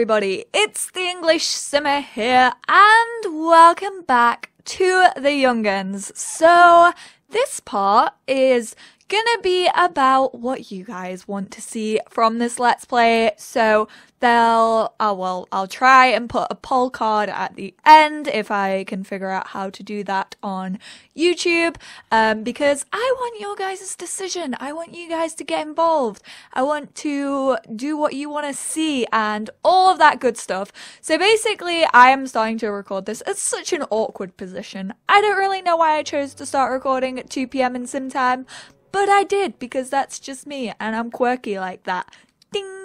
everybody, it's the English Simmer here, and welcome back to the Young'uns. So, this part is gonna be about what you guys want to see from this Let's Play. So they'll, oh well, I'll try and put a poll card at the end if I can figure out how to do that on YouTube. Um, because I want your guys' decision. I want you guys to get involved. I want to do what you want to see and all of that good stuff. So basically, I am starting to record this. It's such an awkward position. I don't really know why I chose to start recording at 2 p.m. in sim time, but I did because that's just me and I'm quirky like that. Ding!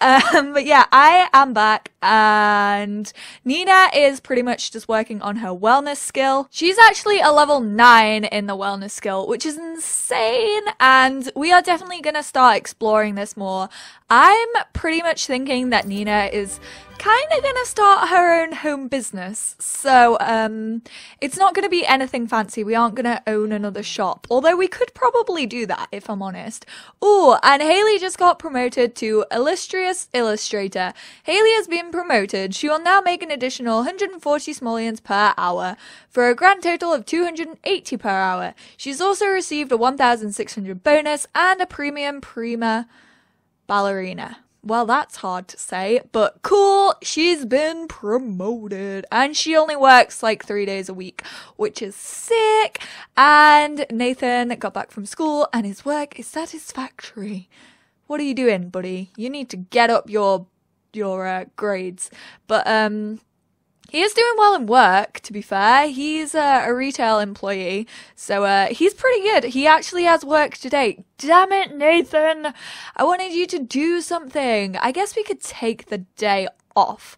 Um, but yeah, I am back and Nina is pretty much just working on her wellness skill. She's actually a level 9 in the wellness skill, which is insane and we are definitely gonna start exploring this more. I'm pretty much thinking that Nina is kind of gonna start her own home business. So, um, it's not gonna be anything fancy. We aren't gonna own another shop. Although we could probably do that, if I'm honest. Oh, and Haley just got promoted to Illustrious Illustrator. Haley has been promoted. She will now make an additional 140 simoleons per hour, for a grand total of 280 per hour. She's also received a 1600 bonus and a premium prima ballerina. Well, that's hard to say, but cool, she's been promoted. And she only works like three days a week, which is sick. And Nathan got back from school and his work is satisfactory. What are you doing, buddy? You need to get up your your uh, grades. But um he is doing well in work, to be fair. He's uh, a retail employee, so uh, he's pretty good. He actually has work today. Damn it, Nathan! I wanted you to do something. I guess we could take the day off.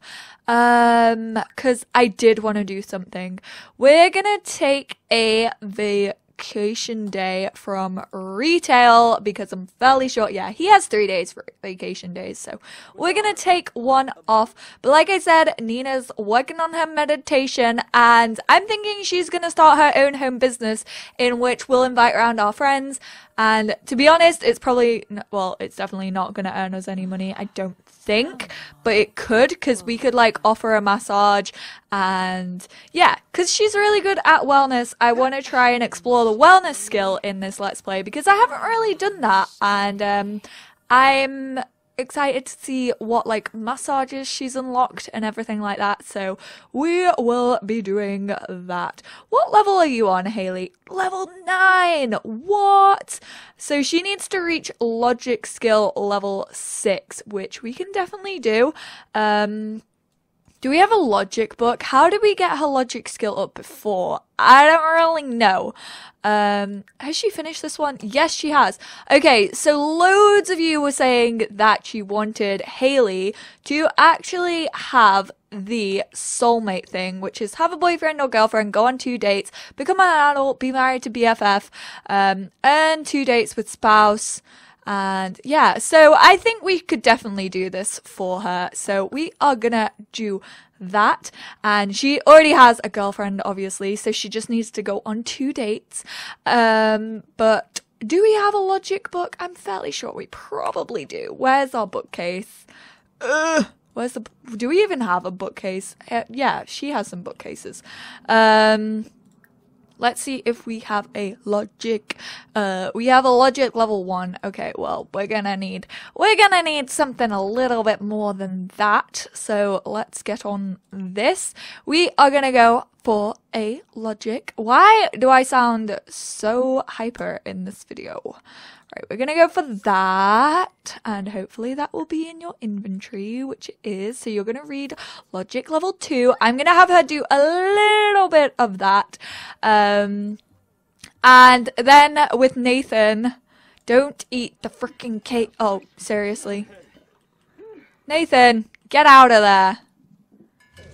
Um, cause I did want to do something. We're gonna take a vacation vacation day from retail because I'm fairly sure, yeah, he has three days for vacation days. So we're going to take one off. But like I said, Nina's working on her meditation and I'm thinking she's going to start her own home business in which we'll invite around our friends. And to be honest, it's probably, well, it's definitely not going to earn us any money. I don't think, but it could because we could like offer a massage and yeah, because she's really good at wellness. I want to try and explore the wellness skill in this Let's Play because I haven't really done that and um, I'm excited to see what like massages she's unlocked and everything like that. So we will be doing that. What level are you on, Haley? Level 9! What? So she needs to reach logic skill level 6, which we can definitely do. Um, do we have a logic book? How did we get her logic skill up before? I don't really know. Um, has she finished this one? Yes, she has. Okay, so loads of you were saying that she wanted Haley to actually have the soulmate thing, which is have a boyfriend or girlfriend, go on two dates, become an adult, be married to BFF, um, earn two dates with spouse, and yeah, so I think we could definitely do this for her. So we are gonna do that. And she already has a girlfriend, obviously, so she just needs to go on two dates. Um, but do we have a logic book? I'm fairly sure we probably do. Where's our bookcase? Ugh. Where's the? Do we even have a bookcase? Uh, yeah, she has some bookcases. Um, Let's see if we have a logic. Uh, we have a logic level one. Okay, well, we're gonna need, we're gonna need something a little bit more than that. So let's get on this. We are gonna go for a logic. Why do I sound so hyper in this video? Right, we're gonna go for that, and hopefully that will be in your inventory, which it is. So you're gonna read Logic Level 2. I'm gonna have her do a little bit of that. Um, and then with Nathan, don't eat the freaking cake. Oh, seriously. Nathan, get out of there.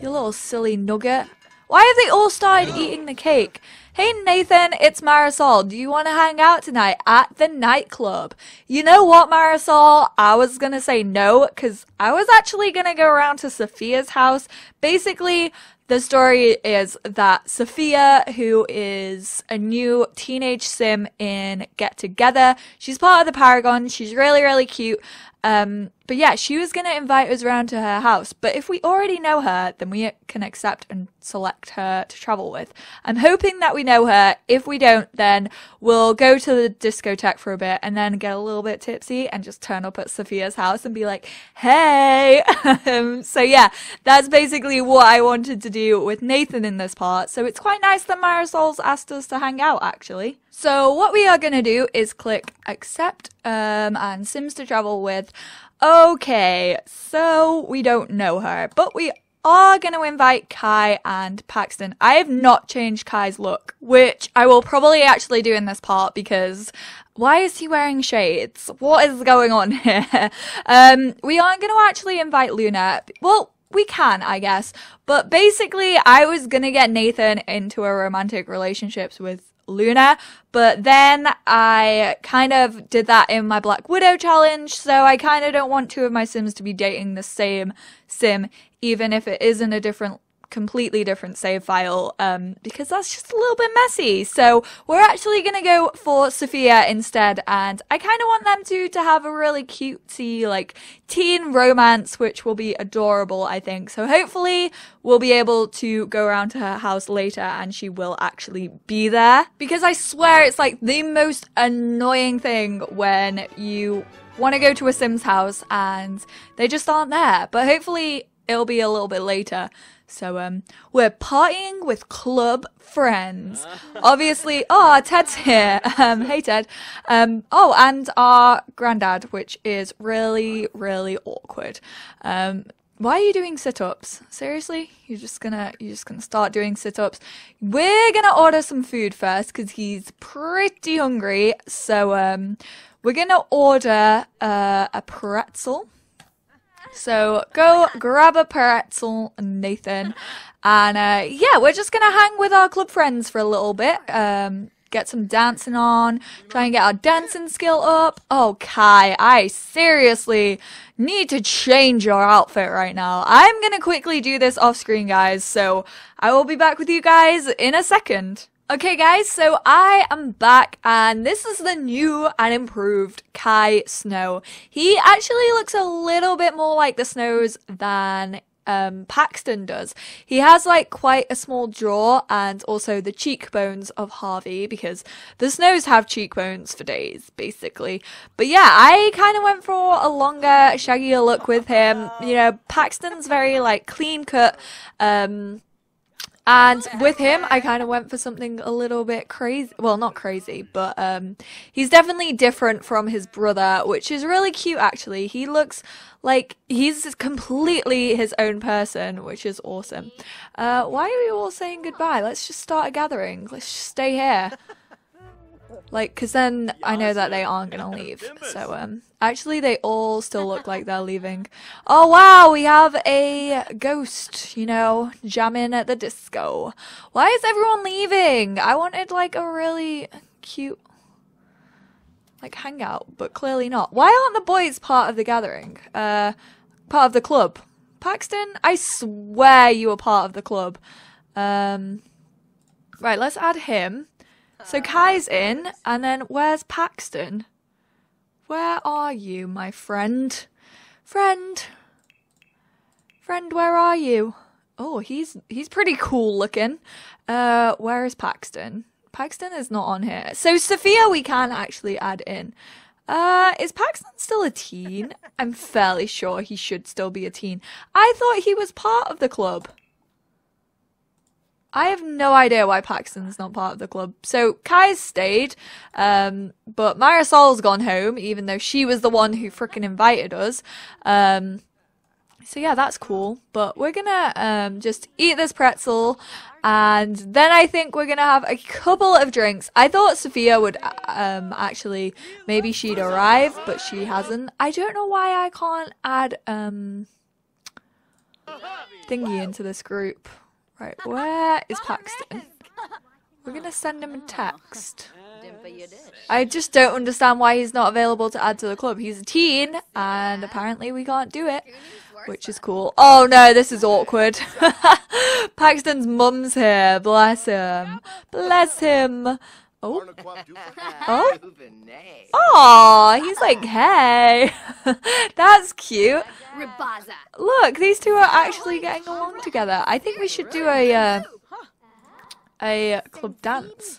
You little silly nugget. Why have they all started eating the cake? Hey Nathan, it's Marisol. Do you want to hang out tonight at the nightclub? You know what, Marisol? I was gonna say no, because I was actually gonna go around to Sophia's house. Basically, the story is that Sophia, who is a new teenage sim in Get Together, she's part of the Paragon. She's really, really cute. Um, but yeah, she was going to invite us around to her house. But if we already know her, then we can accept and select her to travel with. I'm hoping that we know her. If we don't, then we'll go to the discotheque for a bit and then get a little bit tipsy and just turn up at Sophia's house and be like, hey. um, so yeah, that's basically what I wanted to do with Nathan in this part. So it's quite nice that Marisol's asked us to hang out actually. So what we are going to do is click accept um, and Sims to travel with. Okay, so we don't know her, but we are going to invite Kai and Paxton. I have not changed Kai's look, which I will probably actually do in this part because why is he wearing shades? What is going on here? um, we aren't going to actually invite Luna. Well, we can, I guess. But basically, I was going to get Nathan into a romantic relationships with Luna, but then I kind of did that in my Black Widow challenge, so I kind of don't want two of my Sims to be dating the same Sim, even if it isn't a different completely different save file um, because that's just a little bit messy. So we're actually going to go for Sophia instead and I kind of want them to to have a really cutesy like teen romance which will be adorable I think. So hopefully we'll be able to go around to her house later and she will actually be there because I swear it's like the most annoying thing when you want to go to a Sims house and they just aren't there. But hopefully it'll be a little bit later. So um, we're partying with club friends. Obviously, oh, Ted's here. Um, hey Ted. Um, oh, and our granddad, which is really, really awkward. Um, why are you doing sit-ups? Seriously? You're just gonna you're just gonna start doing sit-ups. We're gonna order some food first because he's pretty hungry. So um, we're gonna order uh, a pretzel. So go grab a pretzel, Nathan, and uh, yeah, we're just gonna hang with our club friends for a little bit. Um, get some dancing on, try and get our dancing skill up. Oh, Kai, I seriously need to change your outfit right now. I'm gonna quickly do this off screen, guys, so I will be back with you guys in a second. Okay guys, so I am back and this is the new and improved Kai Snow. He actually looks a little bit more like the Snows than um, Paxton does. He has like quite a small jaw and also the cheekbones of Harvey because the Snows have cheekbones for days, basically. But yeah, I kind of went for a longer, shaggier look with him. You know, Paxton's very like clean cut, um, and with him, I kind of went for something a little bit crazy. Well, not crazy, but um, he's definitely different from his brother, which is really cute actually. He looks like he's completely his own person, which is awesome. Uh, why are we all saying goodbye? Let's just start a gathering. Let's just stay here. Like, cause then I know that they aren't gonna leave. So, um, actually they all still look like they're leaving. Oh wow, we have a ghost, you know, jamming at the disco. Why is everyone leaving? I wanted like a really cute, like hangout, but clearly not. Why aren't the boys part of the gathering? Uh, part of the club? Paxton, I swear you were part of the club. Um, right, let's add him. So Kai's in, and then where's Paxton? Where are you, my friend? Friend? Friend, where are you? Oh, he's he's pretty cool looking. Uh, where is Paxton? Paxton is not on here. So Sophia we can actually add in. Uh, is Paxton still a teen? I'm fairly sure he should still be a teen. I thought he was part of the club. I have no idea why Paxton's not part of the club. So Kai's stayed, um, but Marisol's gone home, even though she was the one who freaking invited us. Um, so yeah, that's cool. But we're gonna um, just eat this pretzel, and then I think we're gonna have a couple of drinks. I thought Sophia would um, actually maybe she'd arrive, but she hasn't. I don't know why I can't add um, thingy into this group. Right, where is Paxton? We're gonna send him a text. I just don't understand why he's not available to add to the club. He's a teen, and apparently we can't do it, which is cool. Oh no, this is awkward. Paxton's mum's here. Bless him. Bless him. Oh. Oh. Oh, he's like, hey. That's cute. Look, these two are actually getting along together. I think we should do a, uh, a club dance.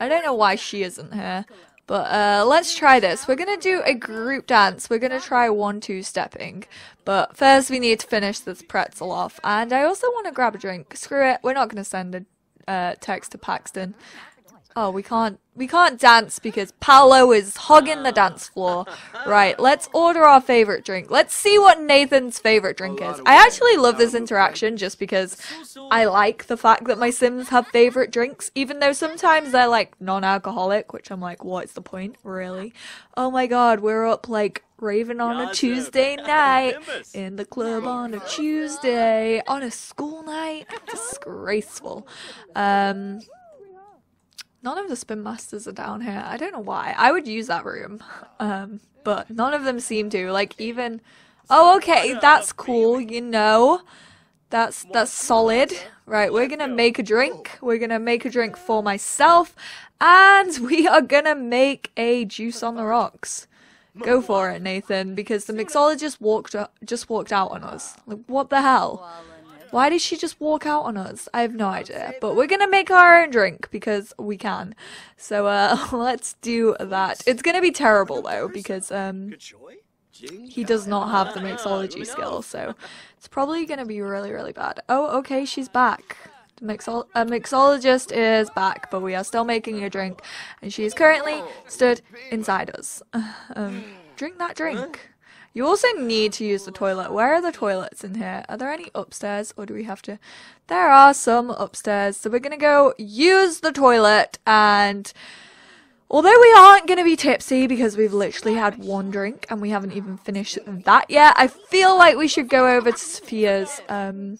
I don't know why she isn't here. But uh, let's try this. We're going to do a group dance. We're going to try one-two stepping. But first we need to finish this pretzel off. And I also want to grab a drink. Screw it. We're not going to send a uh, text to Paxton. Oh, we can't we can't dance because Paolo is hogging the dance floor. Right, let's order our favorite drink. Let's see what Nathan's favorite drink is. I actually love this interaction just because I like the fact that my Sims have favorite drinks, even though sometimes they're like non-alcoholic, which I'm like, what's the point, really? Oh my god, we're up like raving on a Tuesday night in the club on a Tuesday on a school night. Disgraceful. Um None of the spin masters are down here. I don't know why. I would use that room. Um, but none of them seem to. Like even Oh, okay, that's cool, you know. That's that's solid. Right, we're gonna make a drink. We're gonna make a drink for myself. And we are gonna make a juice on the rocks. Go for it, Nathan, because the mixologist walked just walked out on us. Like, what the hell? Why did she just walk out on us? I have no idea. But we're gonna make our own drink because we can. So uh, let's do that. It's gonna be terrible though because um he does not have the mixology skill, so it's probably gonna be really really bad. Oh, okay, she's back. The mixol a mixologist is back, but we are still making a drink, and she is currently stood inside us. Um, drink that drink. You also need to use the toilet. Where are the toilets in here? Are there any upstairs or do we have to? There are some upstairs. So we're going to go use the toilet and although we aren't going to be tipsy because we've literally had one drink and we haven't even finished that yet, I feel like we should go over to Sophia's um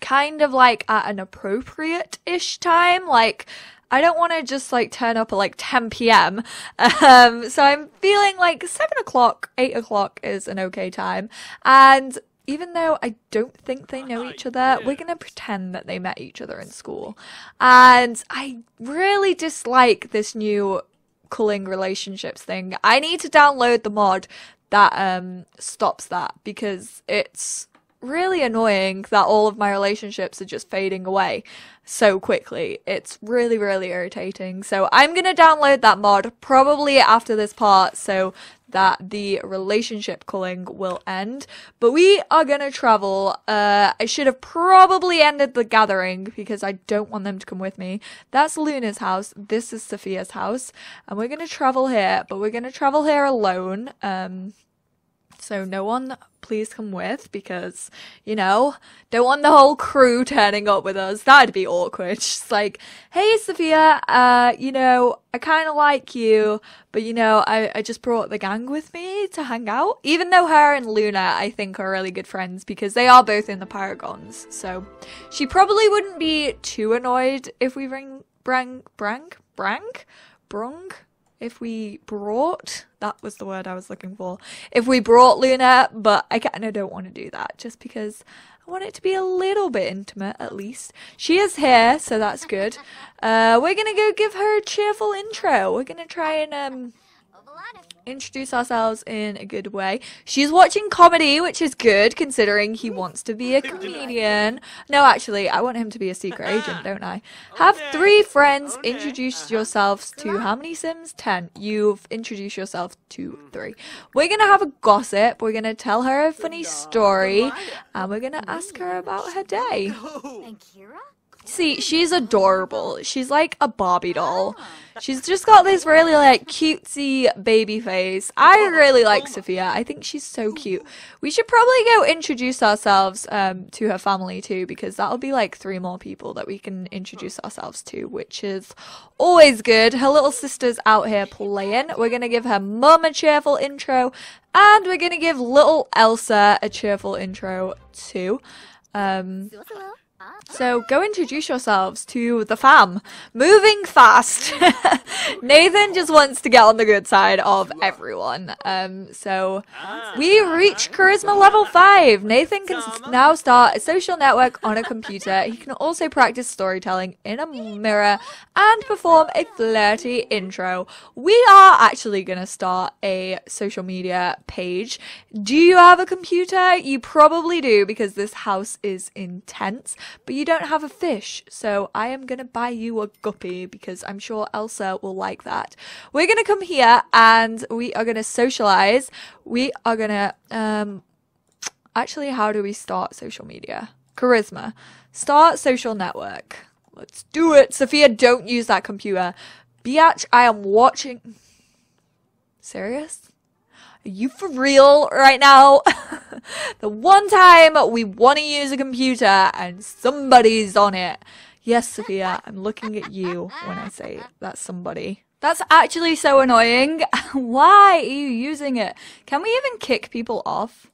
kind of like at an appropriate-ish time. Like I don't want to just like turn up at like 10 p.m. Um, so I'm feeling like 7 o'clock, 8 o'clock is an okay time. And even though I don't think they know each other, we're going to pretend that they met each other in school. And I really dislike this new culling relationships thing. I need to download the mod that um, stops that because it's really annoying that all of my relationships are just fading away so quickly. It's really, really irritating. So I'm gonna download that mod probably after this part so that the relationship culling will end. But we are gonna travel. Uh, I should have probably ended the gathering because I don't want them to come with me. That's Luna's house. This is Sophia's house. And we're gonna travel here, but we're gonna travel here alone. Um, so no one please come with because, you know, don't want the whole crew turning up with us. That'd be awkward. Just like, hey Sophia, uh, you know, I kind of like you, but you know, I, I just brought the gang with me to hang out. Even though her and Luna, I think, are really good friends because they are both in the Paragons. So she probably wouldn't be too annoyed if we bring Brang, Brang, Brang, Brung, if we brought that was the word I was looking for. If we brought Luna, but I kind of don't want to do that just because I want it to be a little bit intimate at least. She is here, so that's good. Uh, we're gonna go give her a cheerful intro. We're gonna try and um introduce ourselves in a good way. She's watching comedy, which is good considering he wants to be a comedian. No, actually, I want him to be a secret agent, don't I? Have three friends introduce yourselves to how many Sims? Ten. You've introduced yourself to three. We're gonna have a gossip. We're gonna tell her a funny story, and we're gonna ask her about her day. And Kira? See, she's adorable. She's like a Barbie doll. She's just got this really like cutesy baby face. I really like Sophia. I think she's so cute. We should probably go introduce ourselves um, to her family too, because that'll be like three more people that we can introduce ourselves to, which is always good. Her little sister's out here playing. We're gonna give her mum a cheerful intro, and we're gonna give little Elsa a cheerful intro too. Um, So go introduce yourselves to the fam. Moving fast. Nathan just wants to get on the good side of everyone. Um, so we reach charisma level five. Nathan can now start a social network on a computer. He can also practice storytelling in a mirror and perform a flirty intro. We are actually gonna start a social media page. Do you have a computer? You probably do because this house is intense, but you don't have a fish. So I am gonna buy you a guppy because I'm sure Elsa will like that. We're gonna come here and we are gonna socialize. We are gonna um actually how do we start social media? Charisma. Start social network. Let's do it. Sophia, don't use that computer. Biatch, I am watching. Serious? Are you for real right now? the one time we want to use a computer and somebody's on it. Yes, Sophia, I'm looking at you when I say that's somebody. That's actually so annoying. Why are you using it? Can we even kick people off?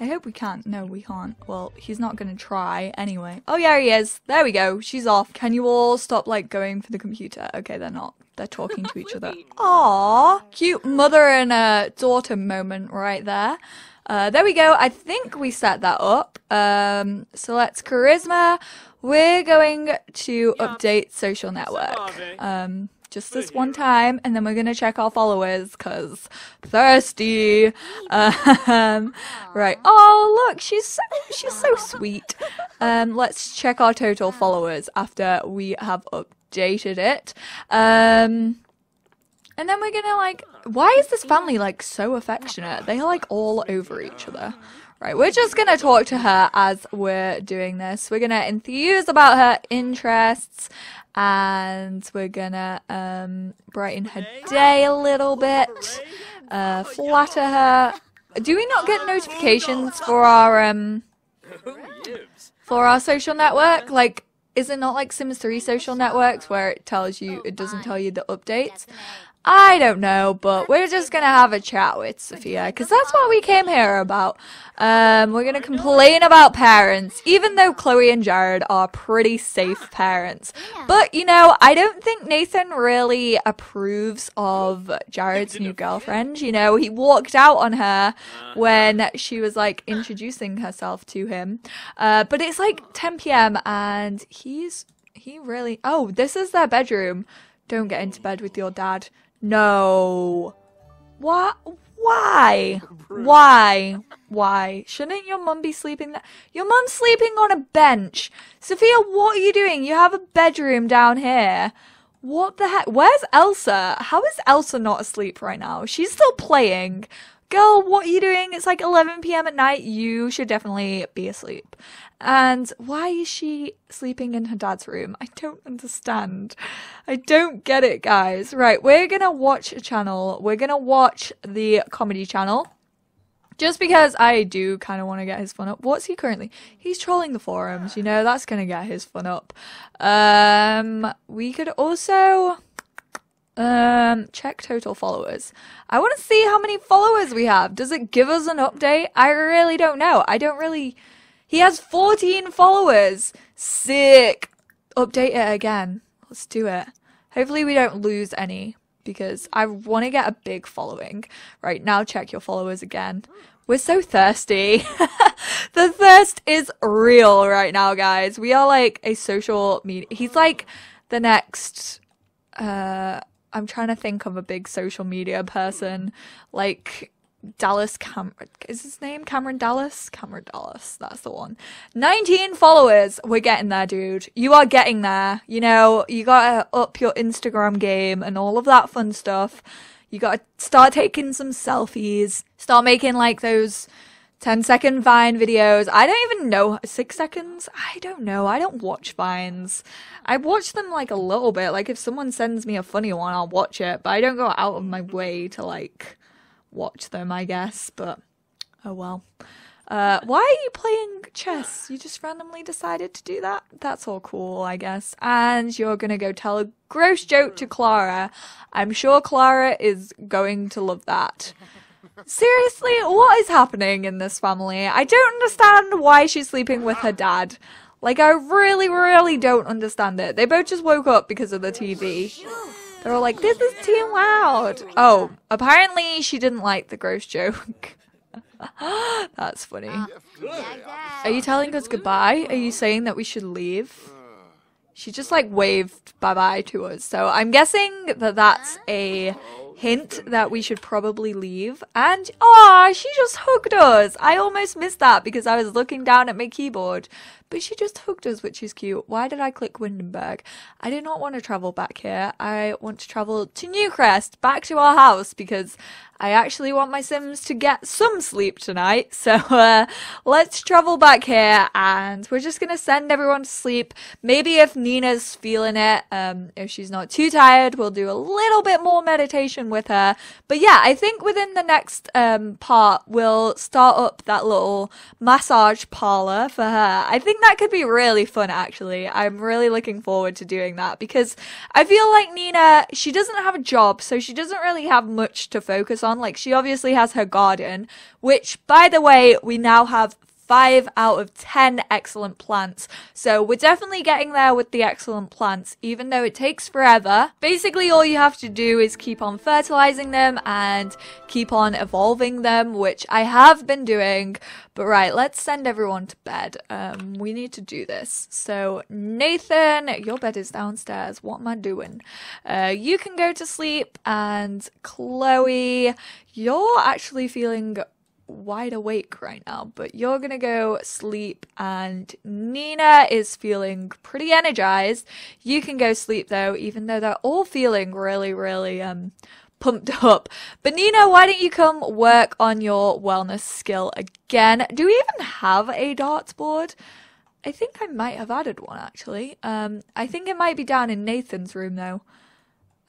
I hope we can't. No, we can't. Well, he's not gonna try anyway. Oh yeah, he is. There we go. She's off. Can you all stop like going for the computer? Okay, they're not. They're talking to each other. Aww, cute mother and uh, daughter moment right there. Uh, there we go. I think we set that up. Um, so let's charisma. We're going to update social network. Um, just this one time, and then we're gonna check our followers, cause thirsty. Um, right. Oh, look, she's so she's so sweet. Um, let's check our total followers after we have updated it. Um, and then we're gonna like, why is this family like so affectionate? They are like all over each other. Right, we're just gonna talk to her as we're doing this. We're gonna enthuse about her interests and we're gonna um, brighten her day a little bit, uh, flatter her. Do we not get notifications for our um for our social network? Like, is it not like Sims 3 social networks where it tells you it doesn't tell you the updates? I don't know, but we're just gonna have a chat with Sophia because that's what we came here about. Um, we're gonna complain about parents, even though Chloe and Jared are pretty safe parents. But you know, I don't think Nathan really approves of Jared's new girlfriend. You know, he walked out on her when she was like introducing herself to him. Uh, but it's like 10 p.m. and he's he really. Oh, this is their bedroom. Don't get into bed with your dad. No. What? Why? Why? Why? Shouldn't your mum be sleeping there? Your mum's sleeping on a bench. Sophia, what are you doing? You have a bedroom down here. What the heck? Where's Elsa? How is Elsa not asleep right now? She's still playing. Girl, what are you doing? It's like 11 p.m. at night. You should definitely be asleep. And why is she sleeping in her dad's room? I don't understand. I don't get it, guys. Right, we're gonna watch a channel. We're gonna watch the comedy channel. Just because I do kind of want to get his fun up. What's he currently? He's trolling the forums, you know, that's going to get his fun up. Um, we could also um check total followers. I want to see how many followers we have. Does it give us an update? I really don't know. I don't really He has 14 followers. Sick. Update it again. Let's do it. Hopefully we don't lose any because I want to get a big following. Right, now check your followers again. We're so thirsty. the thirst is real right now, guys. We are like a social media. He's like the next uh I'm trying to think of a big social media person like Dallas Cameron is his name Cameron Dallas Cameron Dallas that's the one 19 followers we're getting there dude you are getting there you know you gotta up your Instagram game and all of that fun stuff you gotta start taking some selfies start making like those 10 second Vine videos. I don't even know. Six seconds? I don't know. I don't watch Vines. I watch them like a little bit. Like if someone sends me a funny one, I'll watch it. But I don't go out of my way to like watch them, I guess. But oh well. Uh, why are you playing chess? You just randomly decided to do that? That's all cool, I guess. And you're gonna go tell a gross joke to Clara. I'm sure Clara is going to love that. Seriously, what is happening in this family? I don't understand why she's sleeping with her dad. Like, I really, really don't understand it. They both just woke up because of the TV. They were like, this is too loud. Oh, apparently she didn't like the gross joke. That's funny. Uh, Are you telling us goodbye? Are you saying that we should leave? She just like waved bye bye to us. So I'm guessing that that's a hint that we should probably leave. And, oh, she just hugged us. I almost missed that because I was looking down at my keyboard. But she just hugged us, which is cute. Why did I click Windenburg? I did not want to travel back here. I want to travel to Newcrest, back to our house, because I actually want my Sims to get some sleep tonight. So uh, let's travel back here and we're just going to send everyone to sleep. Maybe if Nina's feeling it, um, if she's not too tired, we'll do a little bit more meditation with her. But yeah, I think within the next um, part, we'll start up that little massage parlor for her. I think that could be really fun actually. I'm really looking forward to doing that because I feel like Nina, she doesn't have a job, so she doesn't really have much to focus on. Like she obviously has her garden, which by the way, we now have 5 out of 10 excellent plants. So we're definitely getting there with the excellent plants, even though it takes forever. Basically, all you have to do is keep on fertilizing them and keep on evolving them, which I have been doing. But right, let's send everyone to bed. Um, we need to do this. So Nathan, your bed is downstairs. What am I doing? Uh, you can go to sleep and Chloe, you're actually feeling wide awake right now, but you're gonna go sleep and Nina is feeling pretty energized. You can go sleep though, even though they're all feeling really, really um pumped up. But Nina, why don't you come work on your wellness skill again? Do we even have a darts board? I think I might have added one actually. Um I think it might be down in Nathan's room though.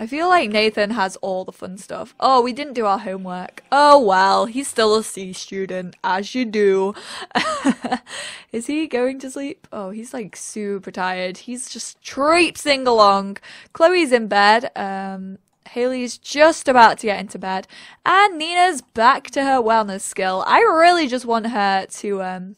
I feel like Nathan has all the fun stuff. Oh, we didn't do our homework. Oh well, he's still a C student, as you do. Is he going to sleep? Oh, he's like super tired. He's just traipsing along. Chloe's in bed. Um, Haley's just about to get into bed. And Nina's back to her wellness skill. I really just want her to, um,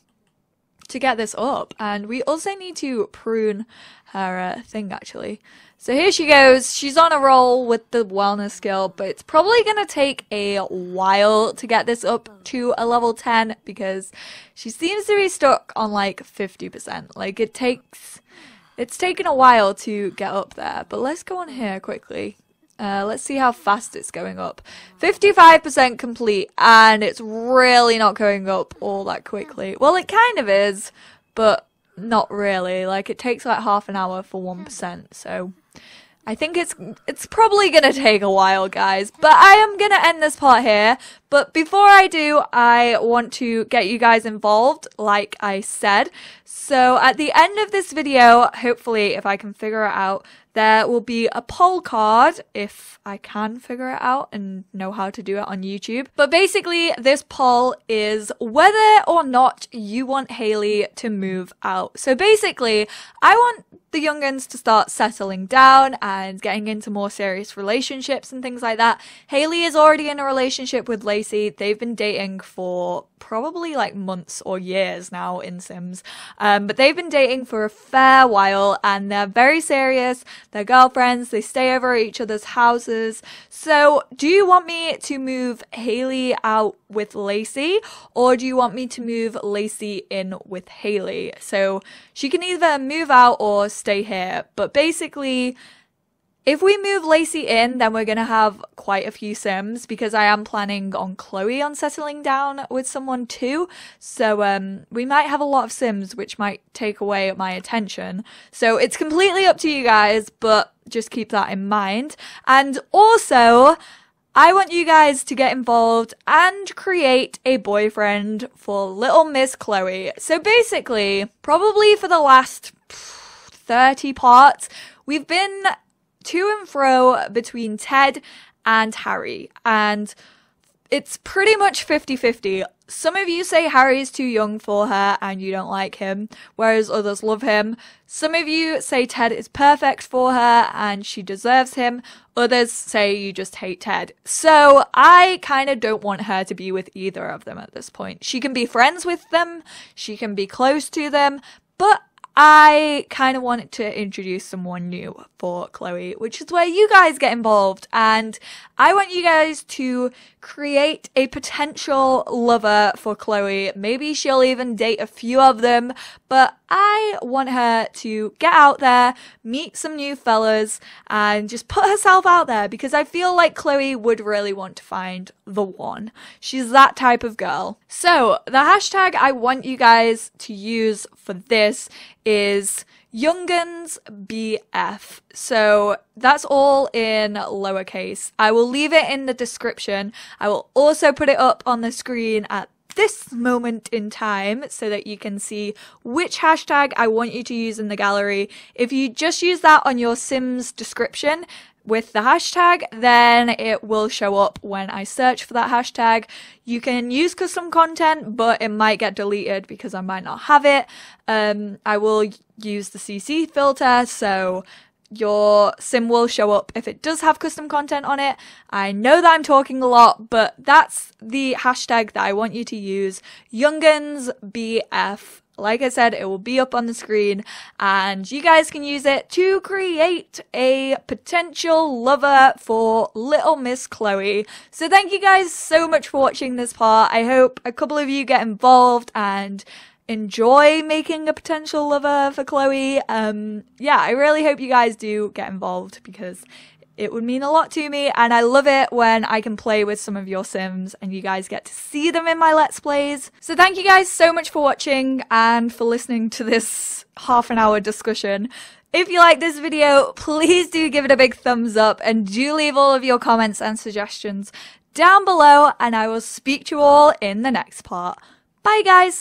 to get this up. And we also need to prune her uh, thing, actually. So here she goes. She's on a roll with the wellness skill, but it's probably going to take a while to get this up to a level 10 because she seems to be stuck on like 50%. Like it takes, it's taken a while to get up there, but let's go on here quickly. Uh, let's see how fast it's going up. 55% complete, and it's really not going up all that quickly. Well, it kind of is, but not really. Like, it takes like half an hour for 1%, so I think it's it's probably gonna take a while, guys, but I am gonna end this part here. But before I do, I want to get you guys involved, like I said. So at the end of this video, hopefully, if I can figure it out, there will be a poll card if I can figure it out and know how to do it on YouTube. But basically, this poll is whether or not you want Haley to move out. So basically, I want the youngins to start settling down and getting into more serious relationships and things like that. Haley is already in a relationship with Lacey. They've been dating for probably like months or years now in Sims. Um, but they've been dating for a fair while and they're very serious. They're girlfriends. They stay over at each other's houses. So do you want me to move Haley out with Lacey or do you want me to move Lacey in with Haley? So she can either move out or stay here. But basically, if we move Lacey in, then we're gonna have quite a few Sims because I am planning on Chloe on settling down with someone too. So um, we might have a lot of Sims, which might take away my attention. So it's completely up to you guys, but just keep that in mind. And also, I want you guys to get involved and create a boyfriend for little Miss Chloe. So basically, probably for the last 30 parts, we've been to and fro between Ted and Harry, and it's pretty much 50 50. Some of you say Harry's too young for her and you don't like him, whereas others love him. Some of you say Ted is perfect for her and she deserves him. Others say you just hate Ted. So I kind of don't want her to be with either of them at this point. She can be friends with them, she can be close to them, but I kind of wanted to introduce someone new for Chloe, which is where you guys get involved. And I want you guys to create a potential lover for Chloe. Maybe she'll even date a few of them, but I want her to get out there, meet some new fellas, and just put herself out there because I feel like Chloe would really want to find the one. She's that type of girl. So, the hashtag I want you guys to use for this is Youngans BF. So that's all in lowercase. I will leave it in the description. I will also put it up on the screen at this moment in time so that you can see which hashtag I want you to use in the gallery. If you just use that on your Sims description, with the hashtag, then it will show up when I search for that hashtag. You can use custom content, but it might get deleted because I might not have it. Um, I will use the CC filter, so your sim will show up if it does have custom content on it. I know that I'm talking a lot, but that's the hashtag that I want you to use. Youngans BF like I said, it will be up on the screen and you guys can use it to create a potential lover for little Miss Chloe. So thank you guys so much for watching this part. I hope a couple of you get involved and enjoy making a potential lover for Chloe. Um, yeah, I really hope you guys do get involved because it would mean a lot to me, and I love it when I can play with some of your Sims and you guys get to see them in my Let's Plays. So thank you guys so much for watching and for listening to this half an hour discussion. If you like this video, please do give it a big thumbs up and do leave all of your comments and suggestions down below, and I will speak to you all in the next part. Bye guys!